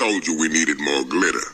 told you we needed more glitter.